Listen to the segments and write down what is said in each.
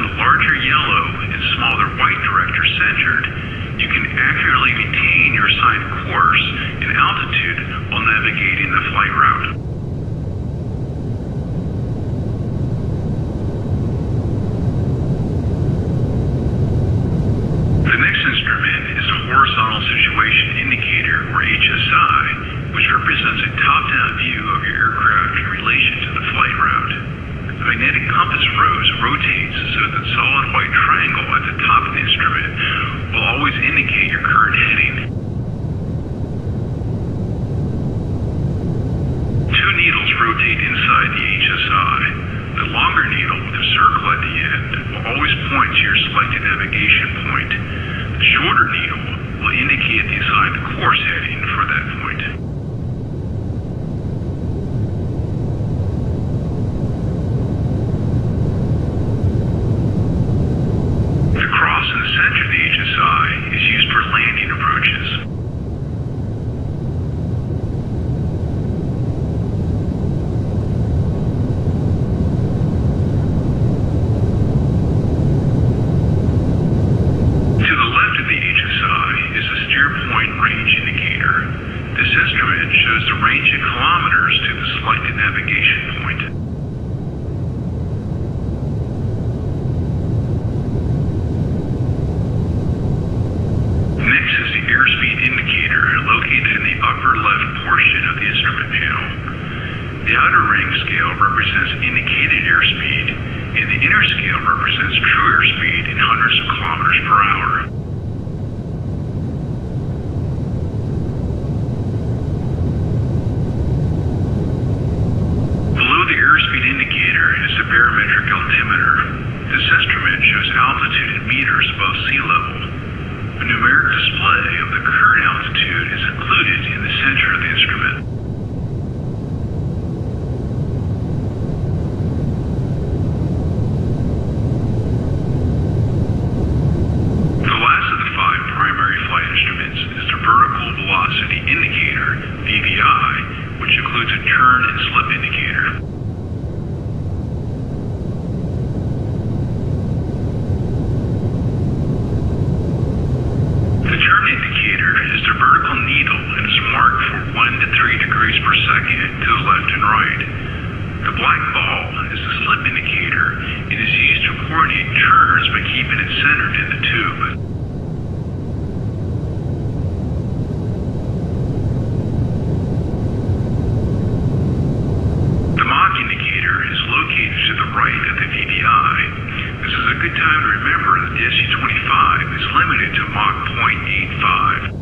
the larger yellow and smaller white director centered, you can accurately maintain your assigned course and altitude while navigating the flight route. point to your selected navigation point. The shorter needle will indicate the assigned course heading for that point. upper left portion of the instrument panel. The outer ring scale represents indicated airspeed, and the inner scale represents true airspeed in hundreds of kilometers per hour. 25 is limited to Mach .85.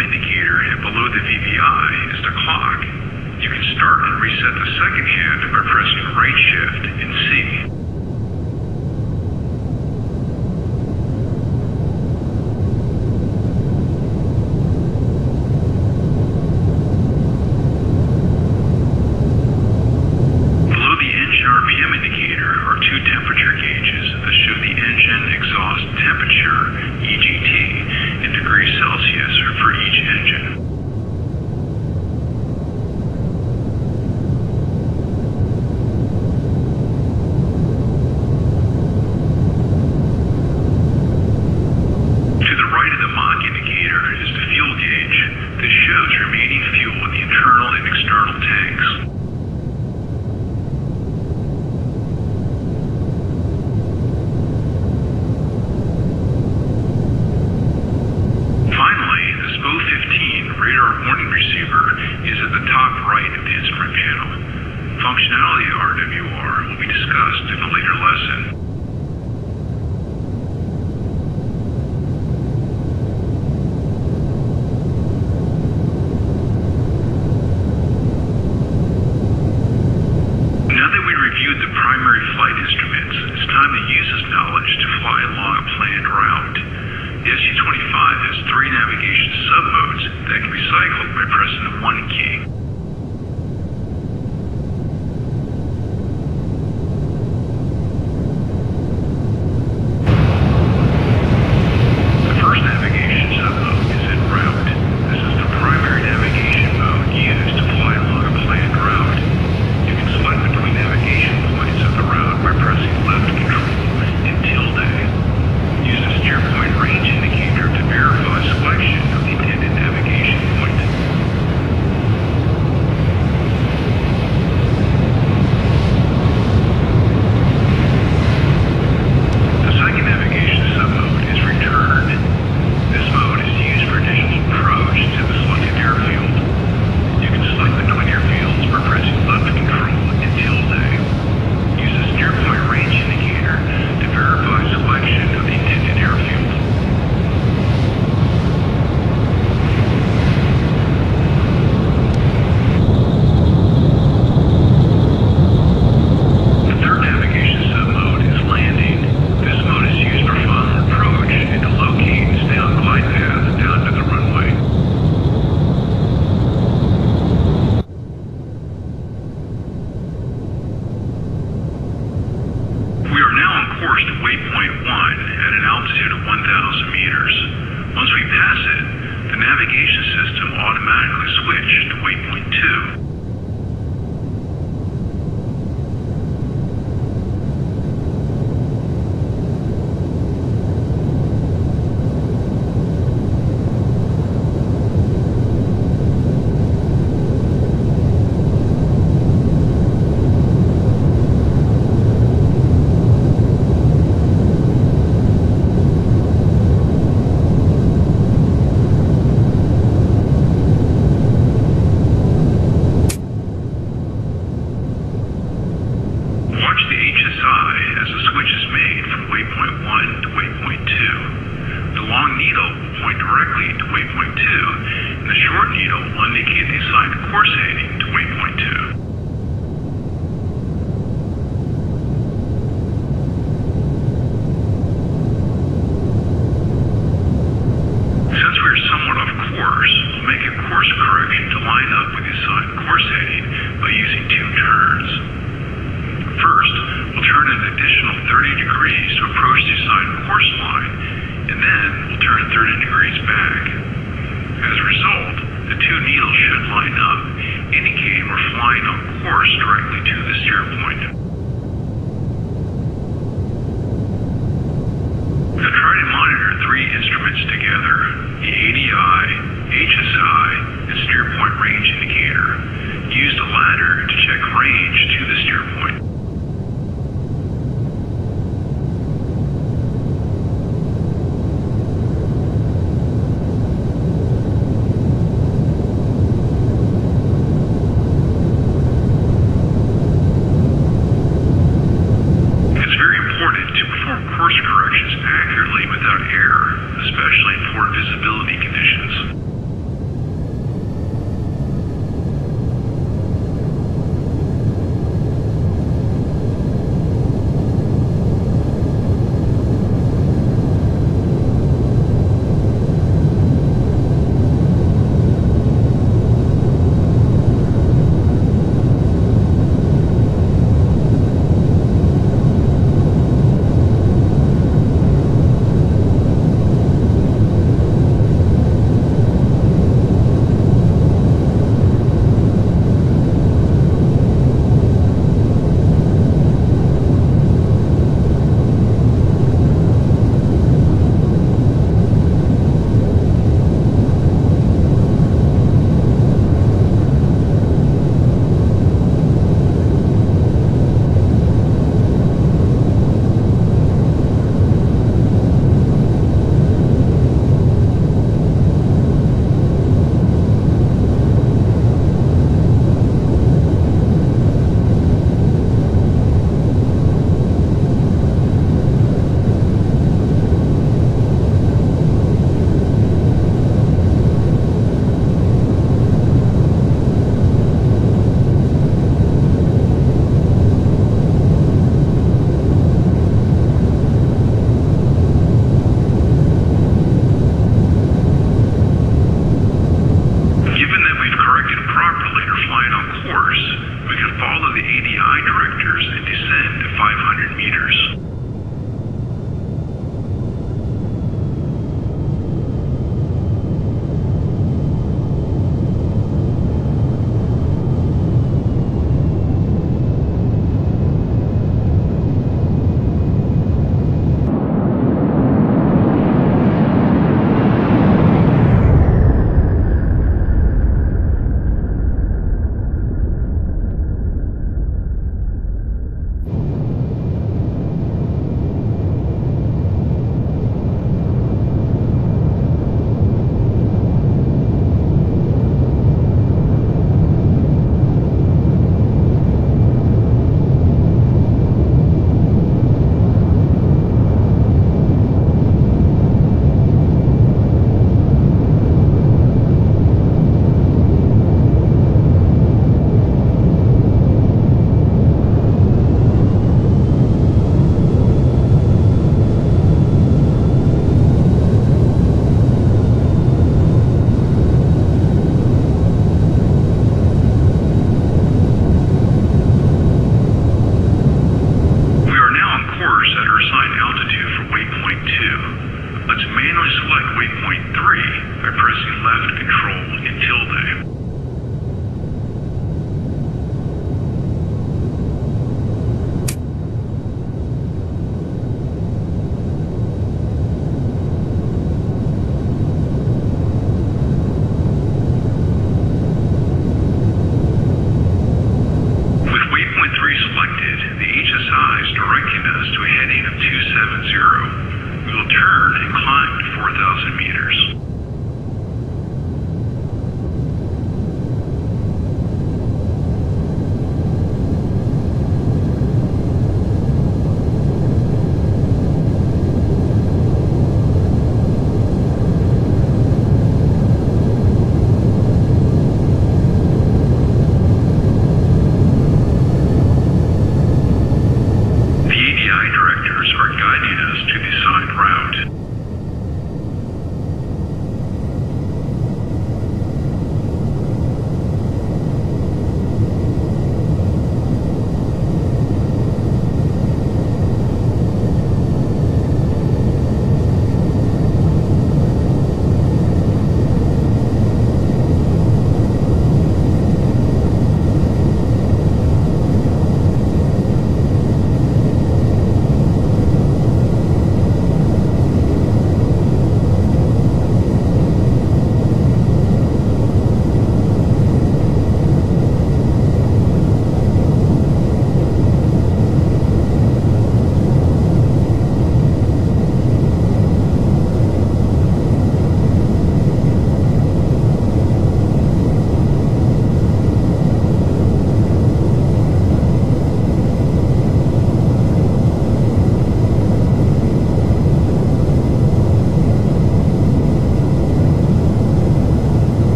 time indicator below the VVI is the clock. You can start and reset the second hand by pressing right shift and C. indicator is the fuel gauge. that shows remaining fuel in the internal and external tanks. pod has three navigation submodes that can be cycled by pressing the 1 key. the navigation system automatically switched to waypoint 2. waypoint 2, and the short needle will indicate the assigned course heading to waypoint 2. range indicator. Use the ladder to check range to the steer point.